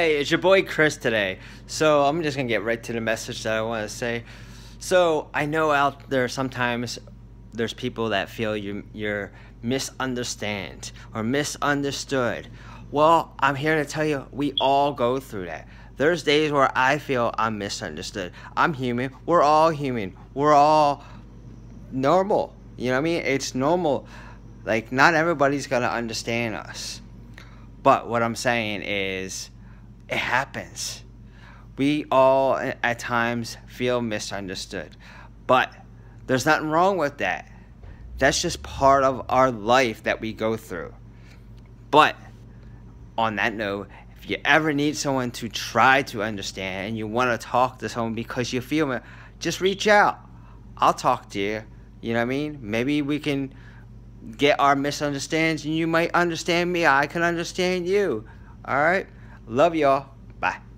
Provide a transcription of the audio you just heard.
Hey, it's your boy Chris today. So I'm just gonna get right to the message that I want to say. So I know out there sometimes there's people that feel you you're misunderstand or misunderstood. Well, I'm here to tell you we all go through that. There's days where I feel I'm misunderstood. I'm human. We're all human. We're all normal. You know what I mean? It's normal. Like not everybody's gonna understand us. But what I'm saying is it happens. We all at times feel misunderstood. But there's nothing wrong with that. That's just part of our life that we go through. But on that note, if you ever need someone to try to understand and you want to talk to someone because you feel it, just reach out. I'll talk to you. You know what I mean? Maybe we can get our misunderstandings and you might understand me. I can understand you. All right? Love y'all. Bye.